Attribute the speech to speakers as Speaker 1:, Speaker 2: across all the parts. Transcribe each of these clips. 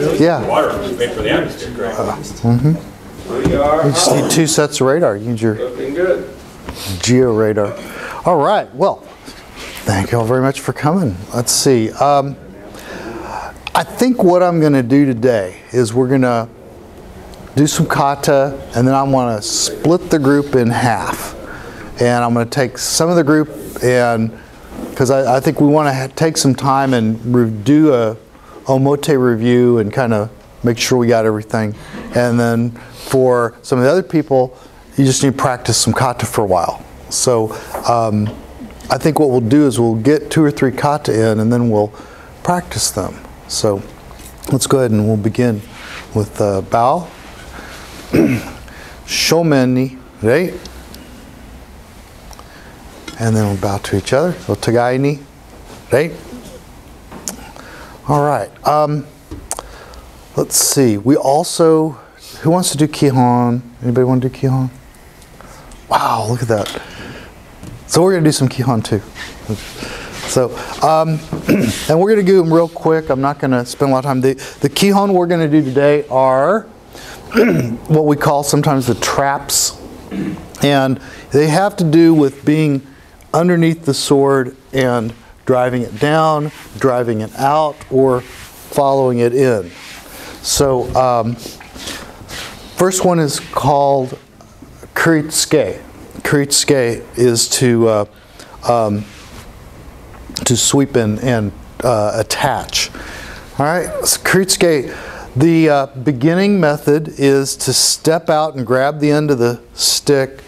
Speaker 1: right?
Speaker 2: Yeah.
Speaker 1: Water, to pay for the atmosphere, correct?
Speaker 3: There you are.
Speaker 2: You just need two sets of radar. You need your
Speaker 3: Looking good.
Speaker 2: geo radar. All right. Well, thank you all very much for coming. Let's see. Um, I think what I'm going to do today is we're going to do some kata, and then I want to split the group in half. And I'm going to take some of the group and because I, I think we want to take some time and do a omote review and kind of make sure we got everything. And then for some of the other people, you just need to practice some kata for a while. So um, I think what we'll do is we'll get two or three kata in and then we'll practice them. So let's go ahead and we'll begin with uh, bow, shomen ni, right? And then we'll bow to each other. So tagai ni, right? All right. Um, let's see. We also, who wants to do kihon? Anybody want to do kihon? Wow, look at that. So we're going to do some kihon too. So, um, and we're going to do them real quick. I'm not going to spend a lot of time. The, the kihon we're going to do today are what we call sometimes the traps. And they have to do with being underneath the sword and driving it down, driving it out, or following it in. So, um, first one is called Kuritsuke. Kuritsuke is to uh, um, to sweep in and uh, attach. All right, so Kuritsuke. The uh, beginning method is to step out and grab the end of the stick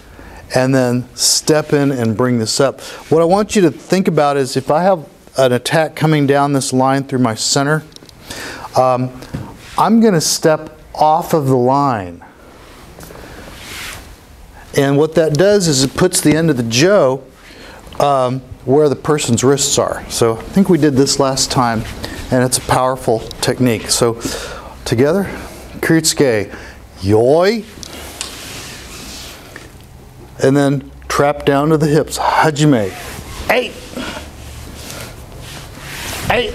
Speaker 2: and then step in and bring this up. What I want you to think about is if I have an attack coming down this line through my center, um, I'm going to step off of the line. And what that does is it puts the end of the jo um, where the person's wrists are. So I think we did this last time, and it's a powerful technique. So together, Kuritsuke, yoi, and then trap down to the hips, hajime, eight, eight,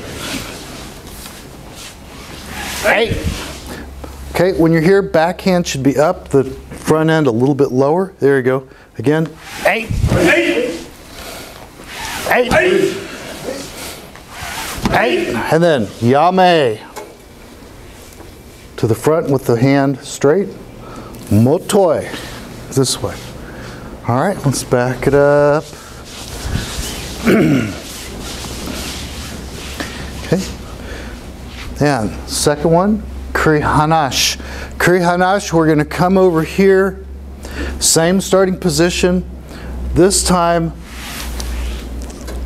Speaker 2: eight. Okay, when you're here, backhand should be up, the front end a little bit lower. There you go. Again, eight,
Speaker 1: Hey!
Speaker 2: eight,
Speaker 1: Hey!
Speaker 2: eight, and then yame to the front with the hand straight. Motoi this way. All right, let's back it up. okay. And second one, Kuri Hanash. Kuri Hanash, we're going to come over here, same starting position. This time,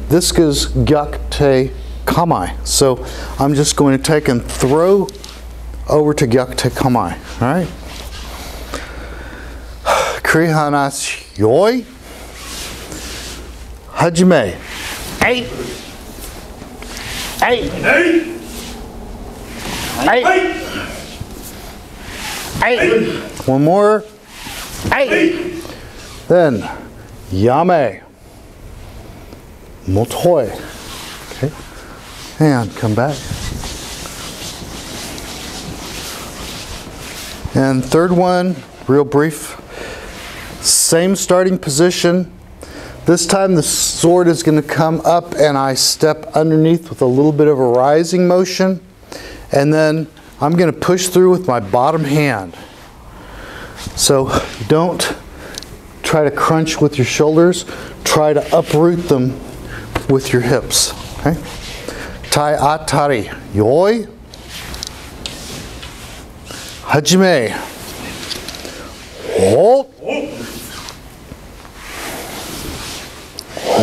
Speaker 2: this is Gyakute Kamae. So I'm just going to take and throw over to Gyakute Kamae. All right? Kuri Hanash Yoi. Hajime. Eight. Eight.
Speaker 1: Hey!
Speaker 2: Eight.
Speaker 1: Hey!
Speaker 2: Eight. One more. Eight. Then Yame. Motoi. Okay. And come back. And third one, real brief. Same starting position. This time the sword is going to come up and I step underneath with a little bit of a rising motion. And then I'm going to push through with my bottom hand. So don't try to crunch with your shoulders. Try to uproot them with your hips. Okay? Tai atari. Yoi. Hajime. Hold.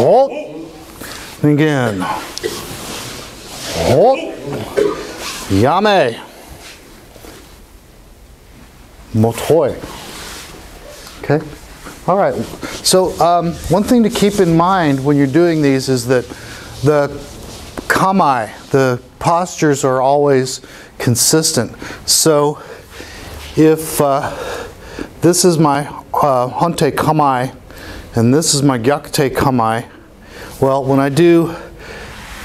Speaker 2: Hold. Again. Hold. Yame. Motoi. Okay? All right. So, um, one thing to keep in mind when you're doing these is that the kamae, the postures are always consistent. So, if uh, this is my uh, honte kamae and this is my gyakute kamae, well, when I do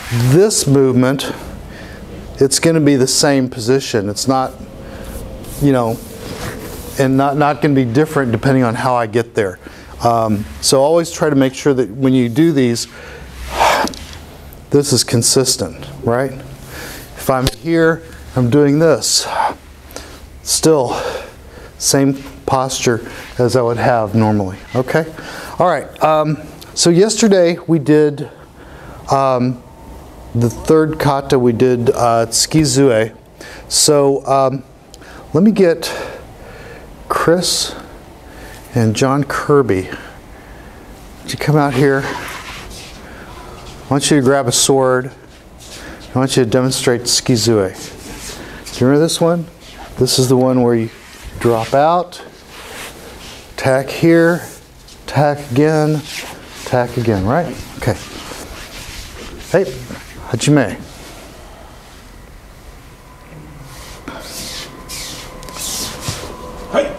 Speaker 2: this movement, it's going to be the same position. It's not, you know, and not, not going to be different depending on how I get there. Um, so always try to make sure that when you do these, this is consistent, right? If I'm here, I'm doing this. Still, same posture as I would have normally, okay? All right, um, so yesterday we did um, the third kata, we did uh, Tsukizue. So um, let me get Chris and John Kirby. You come out here? I want you to grab a sword. I want you to demonstrate Tsukizue. Do you remember this one? This is the one where you drop out, tack here, tack again, tack again, right? Okay. Hey, Hajime.
Speaker 3: Hey.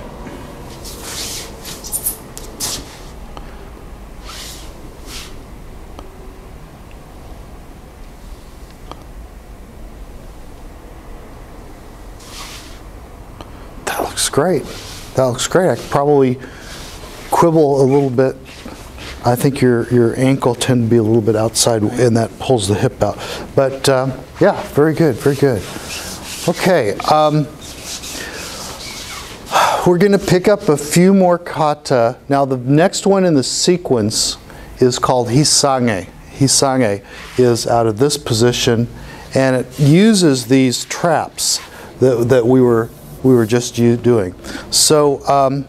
Speaker 2: That looks great. That looks great. I could probably quibble a little bit. I think your your ankle tend to be a little bit outside, and that pulls the hip out. But um, yeah, very good, very good. Okay, um, we're going to pick up a few more kata. Now, the next one in the sequence is called hisage. Hisage is out of this position, and it uses these traps that, that we were we were just doing. So, um,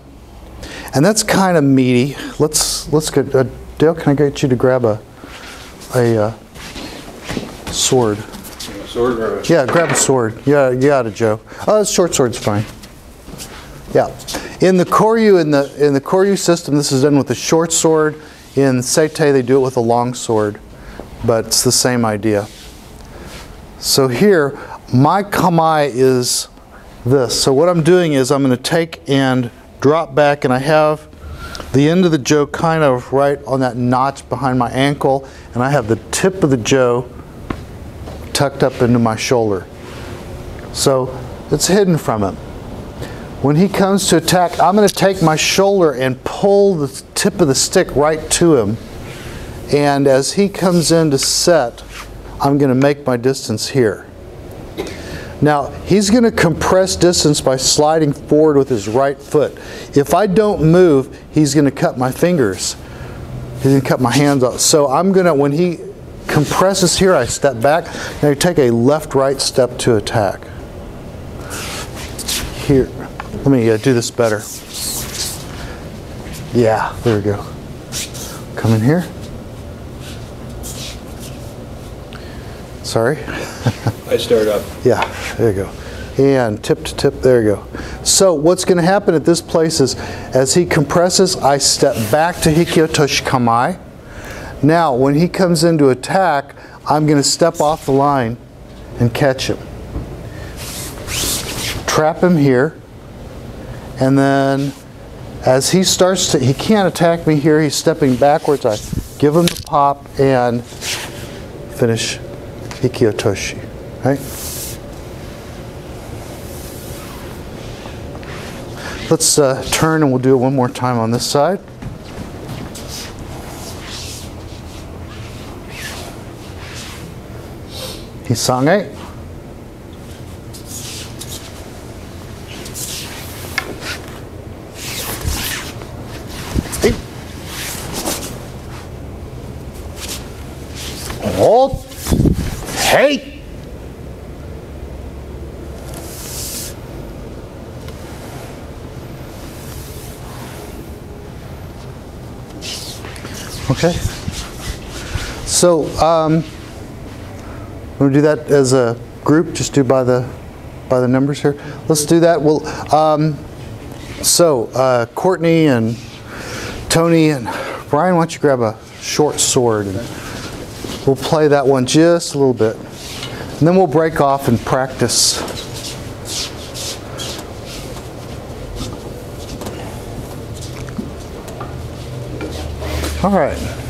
Speaker 2: and that's kind of meaty. Let's let's get uh, Dale. Can I get you to grab a a uh, sword?
Speaker 3: Sword or a
Speaker 2: Yeah, grab a sword. Yeah, you got it, Joe. Oh, short sword's fine. Yeah, in the Koryu in the in the Koryu system, this is done with a short sword. In Seitei, they do it with a long sword, but it's the same idea. So here, my kamae is this. So what I'm doing is I'm going to take and drop back, and I have the end of the jo kind of right on that notch behind my ankle, and I have the tip of the jo tucked up into my shoulder. So it's hidden from him. When he comes to attack, I'm going to take my shoulder and pull the tip of the stick right to him. And as he comes in to set, I'm going to make my distance here. Now, he's going to compress distance by sliding forward with his right foot. If I don't move, he's going to cut my fingers. He's going to cut my hands off. So I'm going to, when he compresses here, I step back. Now I take a left-right step to attack. Here, let me uh, do this better. Yeah, there we go. Come in here. Sorry.
Speaker 1: I start up.
Speaker 2: Yeah, there you go. And tip to tip, there you go. So what's going to happen at this place is, as he compresses, I step back to Hikiotoshi Kamae. Now, when he comes in to attack, I'm going to step off the line and catch him. Trap him here. And then as he starts to, he can't attack me here, he's stepping backwards. I give him the pop and finish Hikiotoshi. Right? Let's uh, turn and we'll do it one more time on this side. Hisage. So, um, we'll do that as a group. Just do by the by the numbers here. Let's do that. Well, um, so uh, Courtney and Tony and Brian, why don't you grab a short sword and we'll play that one just a little bit, and then we'll break off and practice. All right.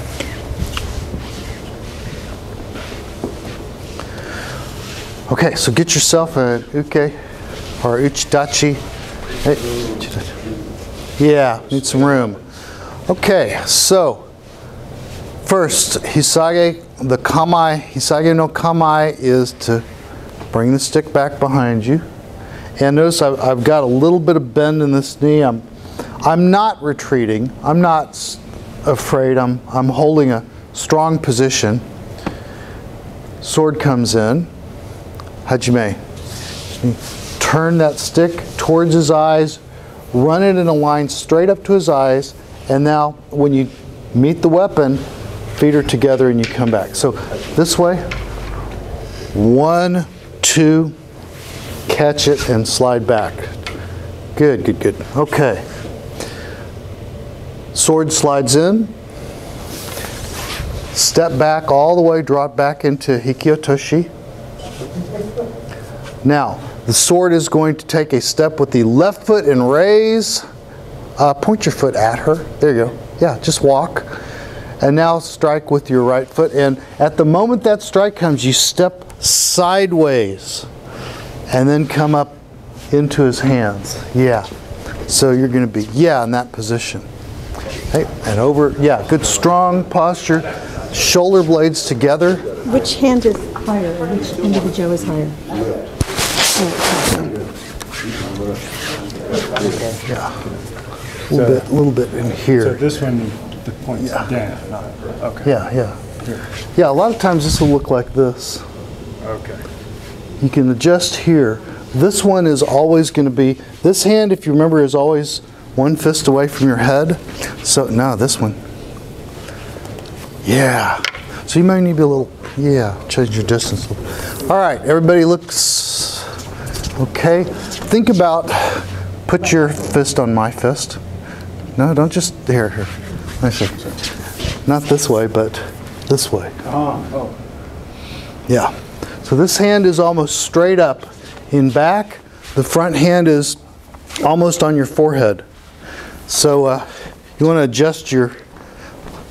Speaker 2: Okay, so get yourself an uke or uchidachi. Hey. Yeah, need some room. Okay, so first, hisage, the kamae, hisage no kamae is to bring the stick back behind you. And notice I've, I've got a little bit of bend in this knee. I'm, I'm not retreating. I'm not afraid. I'm, I'm holding a strong position. Sword comes in. Hajime. Turn that stick towards his eyes, run it in a line straight up to his eyes, and now when you meet the weapon, feet are together and you come back. So this way, one, two, catch it and slide back. Good, good, good. Okay. Sword slides in. Step back all the way, drop back into Hikiotoshi. Now, the sword is going to take a step with the left foot and raise. Uh, point your foot at her. There you go. Yeah, just walk. And now strike with your right foot. And at the moment that strike comes, you step sideways and then come up into his hands. Yeah. So you're going to be, yeah, in that position. Hey, and over, yeah, good strong posture. Shoulder blades together.
Speaker 4: Which hand is higher? Which end of the jo is higher?
Speaker 2: A little bit, a little bit in here.
Speaker 5: So this one, the point's down, not, okay,
Speaker 2: Yeah, yeah. Yeah, a lot of times this will look like this.
Speaker 5: okay.
Speaker 2: You can adjust here. This one is always going to be, this hand, if you remember, is always one fist away from your head. So, now this one. Yeah. So you might need to be a little, yeah, change your distance. All right, everybody looks okay. Think about, put your fist on my fist. No, don't just, here, here. Not this way, but this way. Yeah. So this hand is almost straight up in back. The front hand is almost on your forehead. So uh, you want to adjust your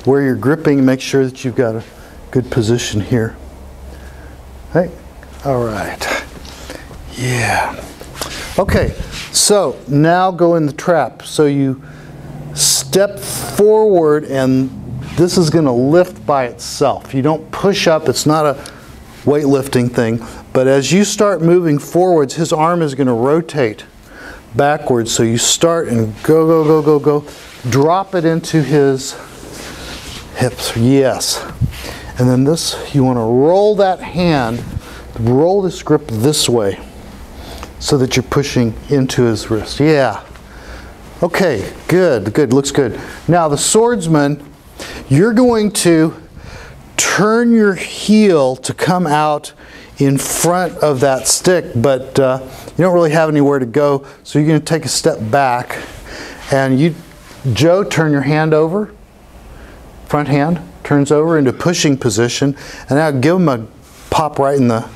Speaker 2: where you're gripping make sure that you've got a good position here. Hey, all right. Yeah. Okay, so now go in the trap. So you step forward and this is going to lift by itself. You don't push up, it's not a weightlifting thing, but as you start moving forwards, his arm is going to rotate backwards. So you start and go, go, go, go, go. Drop it into his hips. Yes. And then this, you want to roll that hand, roll this grip this way so that you're pushing into his wrist. Yeah. Okay, good, good, looks good. Now the swordsman, you're going to turn your heel to come out in front of that stick, but uh, you don't really have anywhere to go, so you're going to take a step back. And you, jo, turn your hand over, front hand turns over into pushing position, and now give him a pop right in the,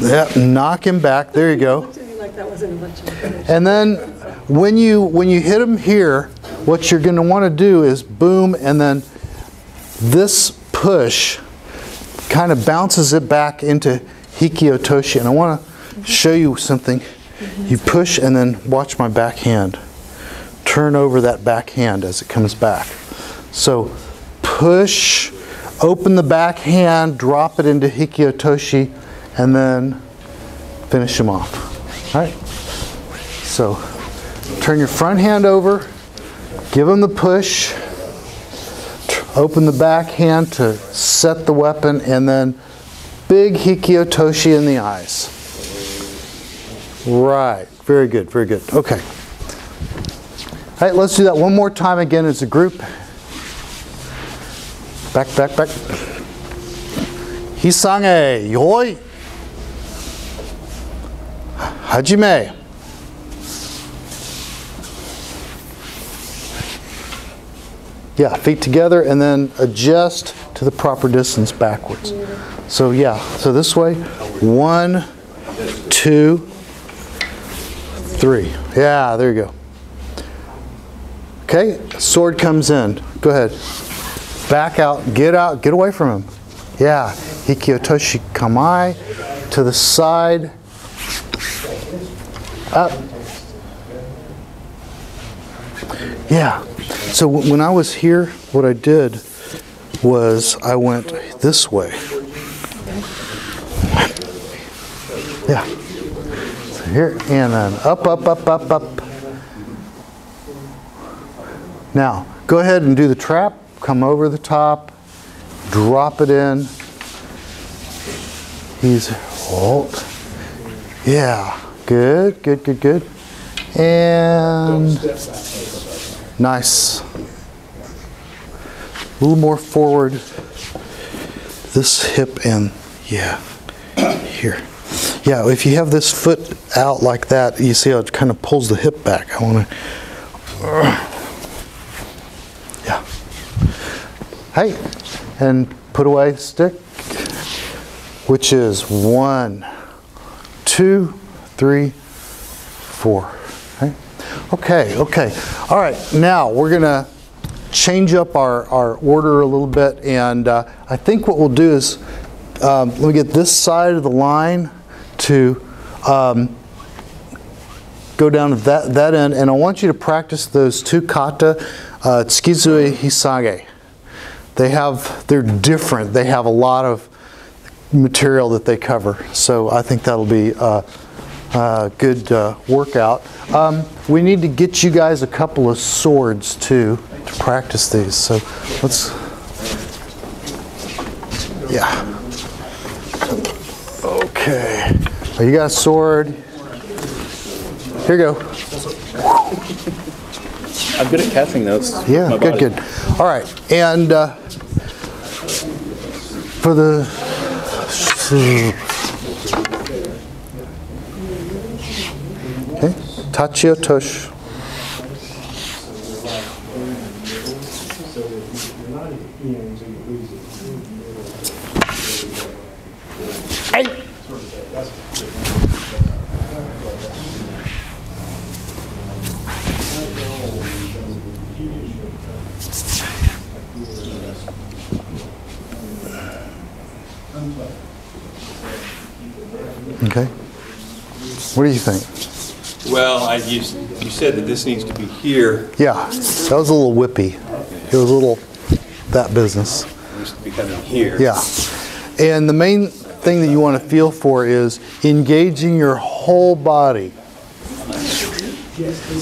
Speaker 2: yep, knock him back, there you go.
Speaker 4: Like that wasn't much of a finish.
Speaker 2: And then when you when you hit him here, what you're going to want to do is boom, and then this push kind of bounces it back into hikiotoshi. And I want to show you something. You push and then watch my back hand. Turn over that back hand as it comes back. So push, open the back hand, drop it into hikiotoshi, and then finish them off. All right. So turn your front hand over, give them the push, open the back hand to set the weapon, and then big hikiotoshi in the eyes. Right. Very good. Very good. Okay. All right, let's do that one more time again as a group. Back, back, back. Hisage, yoi. Hajime. Yeah, feet together and then adjust to the proper distance backwards. So yeah, so this way, one, two, three. Yeah, there you go. Okay, sword comes in. Go ahead. Back out, get out, get away from him. Yeah, Hikiotoshi Kamae to the side. Up. Yeah. So when I was here, what I did was I went this way. Yeah. So here and then up, up, up, up, up. Now, go ahead and do the trap. Come over the top, drop it in. He's hold. Yeah, good, good, good, good. And nice. A little more forward. This hip and yeah, here. Yeah, if you have this foot out like that, you see how it kind of pulls the hip back. I want to. Uh, yeah. Hey, and put away the stick, which is one, two, three, four. Okay, okay. okay. All right, now we're going to change up our, our order a little bit, and uh, I think what we'll do is um, let me get this side of the line to um, go down to that, that end, and I want you to practice those two kata, uh, tsukizue hisage. They have, they're different. They have a lot of material that they cover. So I think that'll be a, a good uh, workout. Um, we need to get you guys a couple of swords too to practice these. So let's, yeah. Okay. Oh, you got a sword? Here you go.
Speaker 1: I'm good at catching those.
Speaker 2: Yeah, good,
Speaker 1: body.
Speaker 2: good. All right, and uh, for the okay, Tachiotoshi. Hey. Okay. What do you think?
Speaker 1: I, you, you said that this needs to be here.
Speaker 2: Yeah, that was a little whippy. It was a little that business.
Speaker 1: It needs to be coming here.
Speaker 2: Yeah. And the main thing that you want to feel for is engaging your whole body.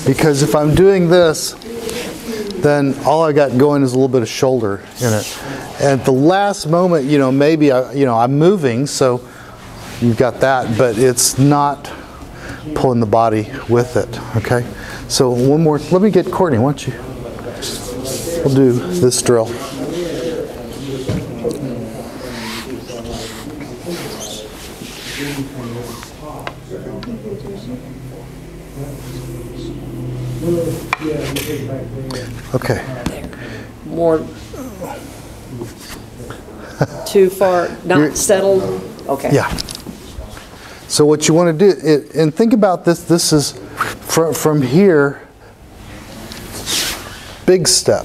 Speaker 2: Because if I'm doing this, then all I got going is a little bit of shoulder in it. And at the last moment, you know, maybe I, you know, I'm moving, so you've got that, but it's not pulling the body with it. Okay. So one more. Let me get Courtney. Why don't you? We'll do this drill. Okay.
Speaker 6: more too far,
Speaker 2: You're-
Speaker 6: not settled? Okay.
Speaker 2: Yeah. So what you want to do, it, and think about this, this is from, from here, big step.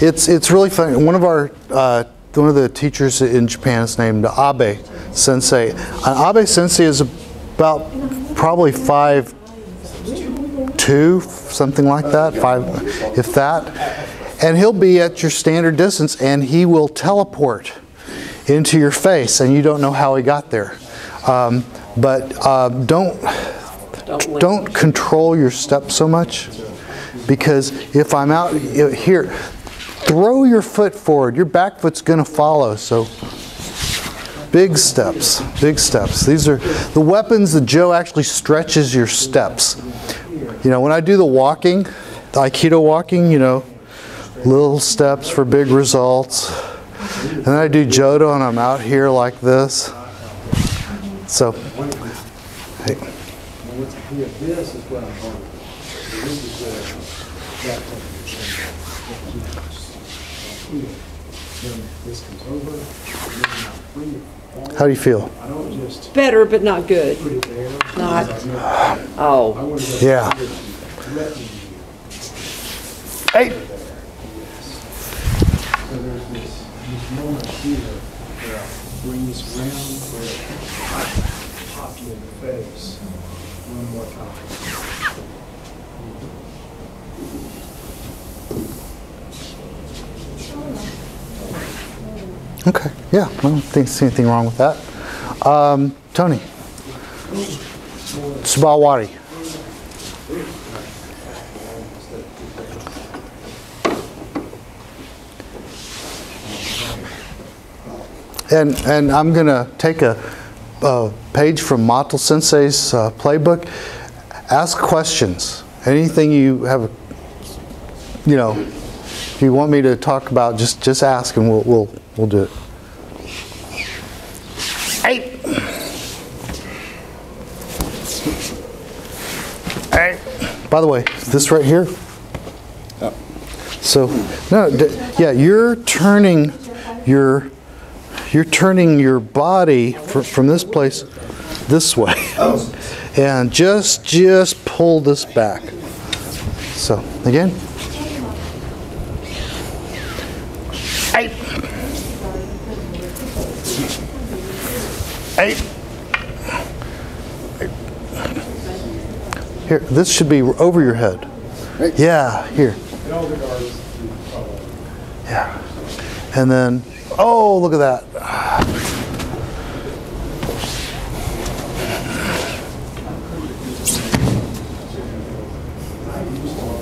Speaker 2: It's, it's really funny. One of our, uh, one of the teachers in Japan is named Abe Sensei. And Abe Sensei is about probably five two, something like that, five, if that. And he'll be at your standard distance and he will teleport into your face and you don't know how he got there. Um, but uh, don't,
Speaker 6: Don't
Speaker 2: don't control your step so much because if I'm out here, throw your foot forward. Your back foot's going to follow. So big steps, big steps. These are the weapons that jo actually stretches your steps. You know, when I do the walking, the Aikido walking, you know, little steps for big results. And then I do Jodo and I'm out here like this. So, hey. How do you feel?
Speaker 6: Better, but not good. Not, oh,
Speaker 2: Yeah. Hey.
Speaker 5: This moment here, where I bring this round, where I pop you in the face. One more time.
Speaker 2: Okay, yeah, I don't think see anything wrong with that. Um, Tony. Subawari. And, and I'm going to take a, a page from Mato Sensei's uh, playbook. Ask questions. Anything you have, you know, if you want me to talk about, just just ask and we'll we'll we'll do it. Hey. Hey. By the way, this right here. So no, d- yeah, you're turning your you're turning your body fr- from this place this way, and just just pull this back. So again. Hey. Hey. Here, this should be over your head. Yeah, here. Yeah. And then, oh, look at that.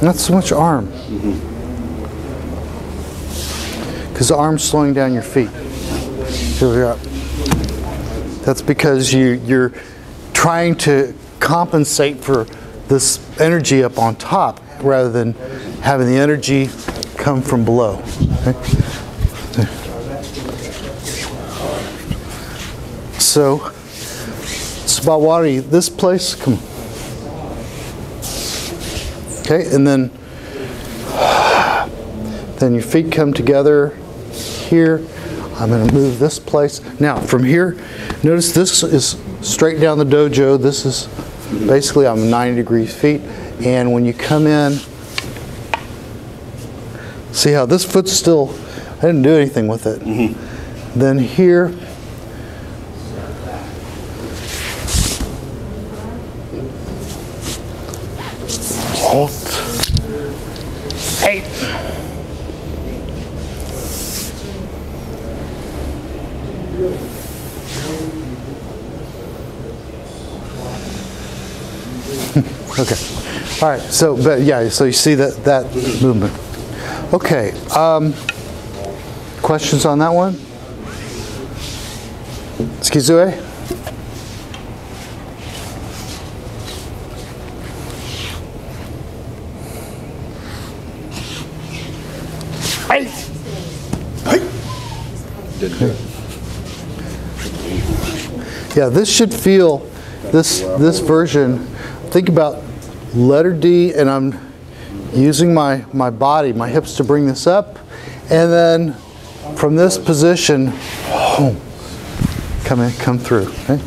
Speaker 2: Not so much arm. Mm-hmm. Because the arm's slowing down your feet. That's because you, you're trying to compensate for this energy up on top rather than having the energy come from below. okay? So, Spawari, this place, come. Okay, and then then your feet come together here. I'm going to move this place. Now, from here, notice this is straight down the dojo. This is basically I'm 90 degrees feet. And when you come in, see how this foot's still, I didn't do anything with it. Mm-hmm. Then here, halt, eight. Okay. All right. So, but yeah. So you see that that movement. Okay. Um, questions on that one? Tsukizue? Hey. Yeah, this should feel this this version. Think about letter D, and I'm using my my body, my hips to bring this up, and then from this position, boom, come in, come through. Okay.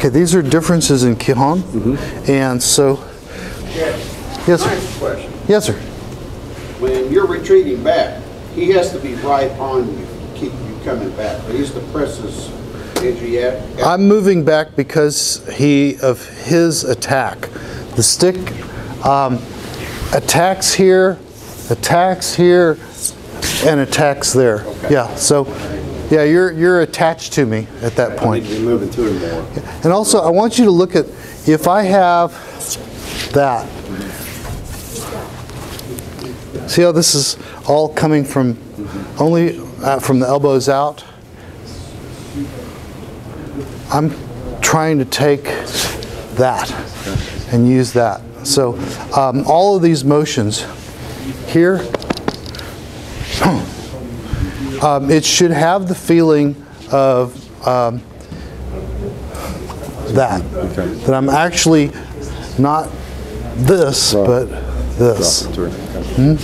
Speaker 2: Okay, these are differences in Kihon, and so, yes, sir.
Speaker 3: question.
Speaker 2: Yes, sir.
Speaker 3: When you're retreating back, he has to be right on you, to keep you coming back. But he's to press his edgy.
Speaker 2: I'm moving back because he of his attack. The stick um, attacks here, attacks here, and attacks there.
Speaker 3: Okay.
Speaker 2: Yeah. So, yeah, you're you're attached to me at that point.
Speaker 3: moving to him more.
Speaker 2: And also, I want you to look at if I have that. See how this is all coming from only uh, from the elbows out? I'm trying to take that and use that. So um, all of these motions here, um, it should have the feeling of um, that. That I'm actually not this, but this. Hmm?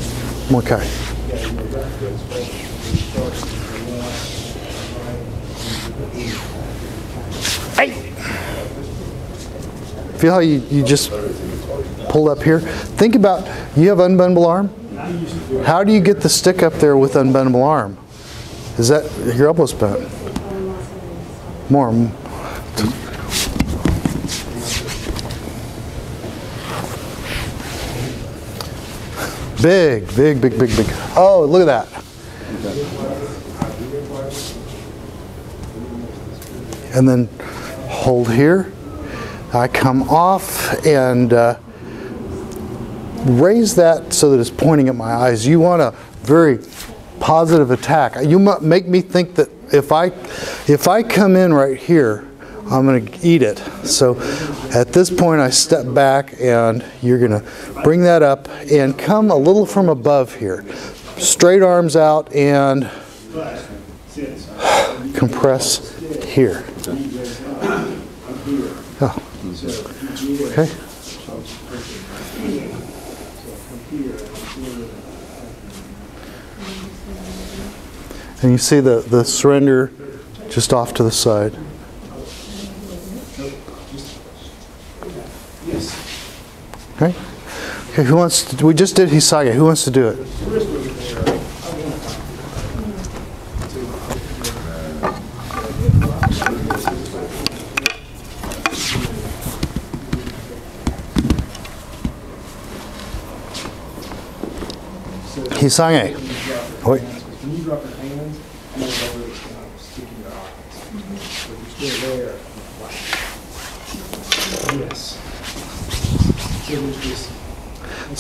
Speaker 2: Okay. Hey! Feel how you, you just pulled up here? Think about, you have unbendable arm? How do you get the stick up there with unbendable arm? Is that, your elbow's bent? More. Big, big, big, big, big. Oh, look at that. And then hold here. I come off and uh, raise that so that it's pointing at my eyes. You want a very positive attack. You make me think that if I if I come in right here, I'm going to eat it. So at this point I step back and you're going to bring that up and come a little from above here. Straight arms out and compress here. Oh. Okay. And you see the, the surrender just off to the side. Okay. Okay, who wants to, we just did Hisage. Who wants to do it? Hisage. Wait.
Speaker 5: When you drop your hands, it's kind of sticking your eyes. But you're still there. like- Yes. So there's this,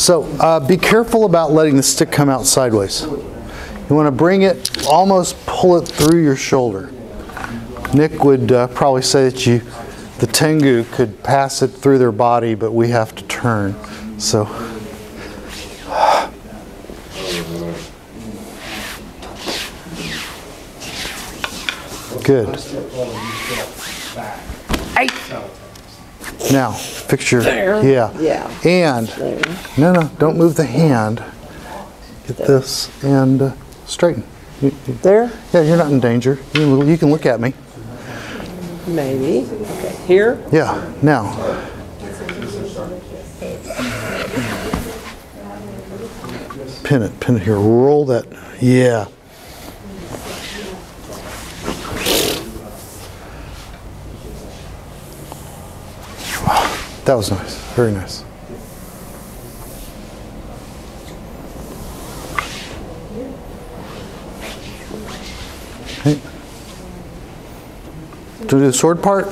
Speaker 2: So uh, be careful about letting the stick come out sideways. You want to bring it, almost pull it through your shoulder. Nick would uh, probably say that you, the Tengu could pass it through their body, but we have to turn. So. Good. Now, picture.
Speaker 6: There.
Speaker 2: Yeah.
Speaker 6: Yeah.
Speaker 2: And,
Speaker 6: There.
Speaker 2: no, no, don't move the hand. Get this and uh, straighten. You- you-
Speaker 6: There,
Speaker 2: Yeah, you're not in danger. You can, you can look at me.
Speaker 6: maybe. Okay, here,
Speaker 2: Yeah, now. Pin it, pin it here. Roll that. Yeah. That was nice. Very nice. Do do the sword part?